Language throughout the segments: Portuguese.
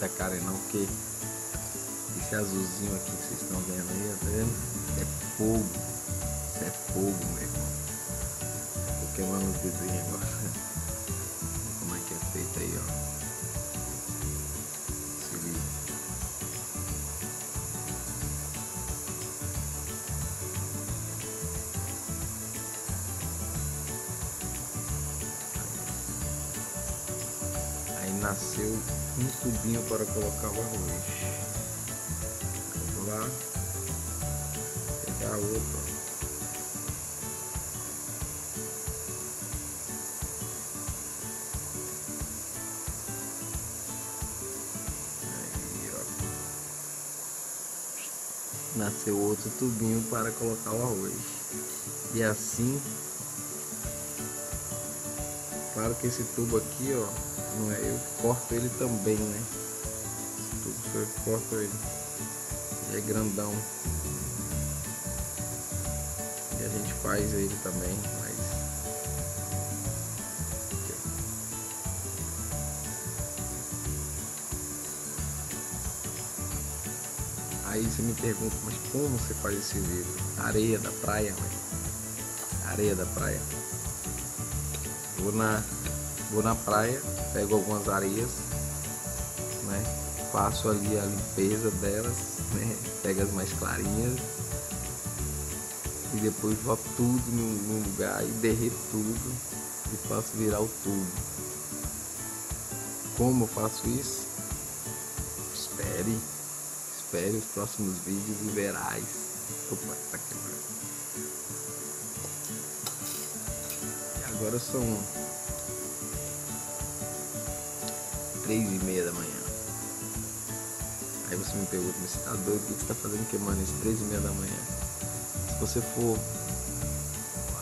reparem não, porque esse azulzinho aqui que vocês estão vendo aí, tá vendo? É fogo. Isso é fogo, meu irmão. Tô queimando agora. nasceu um tubinho para colocar o arroz. Vamos lá. Pegar outro. Aí, ó. Nasceu outro tubinho para colocar o arroz. E assim. Claro que esse tubo aqui, ó, não é eu que corto ele também, né? Esse tubo sou eu corto ele. Ele é grandão. E a gente faz ele também, mas. Aí você me pergunta, mas como você faz esse vidro? Areia da praia, mãe. Areia da praia. Vou na, vou na praia, pego algumas areias, né? Faço ali a limpeza delas, né? Pego as mais clarinhas e depois boto tudo no, no lugar e derreto tudo e faço virar o tubo. Como eu faço isso? Espere, espere os próximos vídeos e verás. Opa, tá quebrando. Agora são três e meia da manhã. Aí você me pergunta, mas você tá doido? O que você tá fazendo queimando isso três e meia da manhã? Se você for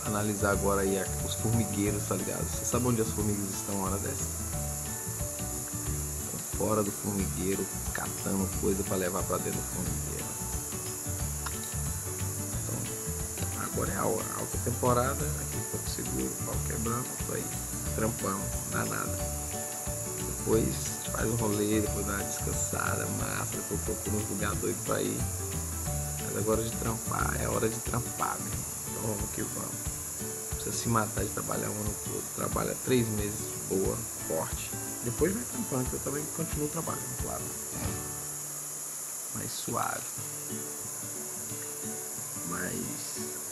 analisar agora aí os formigueiros, tá ligado? Você sabe onde as formigas estão na hora dessa? Estão fora do formigueiro, catando coisa para levar para dentro do formigueiro. Então, agora é a. Alta temporada, aqui pouco seguro, tô aí, trampando, não dá nada. Depois faz um rolê, depois dá uma descansada, massa, depois procura uns lugar doido pra ir. Mas agora de trampar, é hora de trampar, meu irmão. Então vamos que vamos. Precisa se matar de trabalhar um ano todo. Trabalha três meses boa, forte. Depois vai trampando, que eu também continuo trabalhando, claro. Mais suave. Mas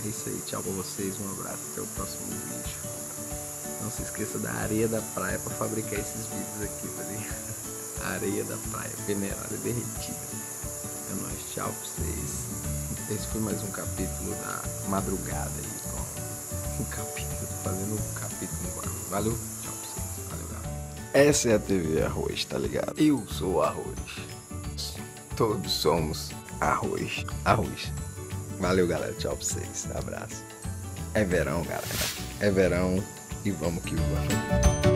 é isso aí, tchau pra vocês, um abraço, até o próximo vídeo. Não se esqueça da areia da praia para fabricar esses vídeos aqui, tá ligado? Areia da praia, peneirada derretida. É nóis, tchau pra vocês. Esse foi mais um capítulo da madrugada aí, ó. Um capítulo, fazendo um capítulo agora. Valeu, tchau pra vocês. Valeu, galera. Essa é a TV Arroz, tá ligado? Eu sou o arroz. Todos somos arroz. Arroz. Valeu, galera. Tchau pra vocês. Abraço. É verão, galera. É verão e vamos que vamos.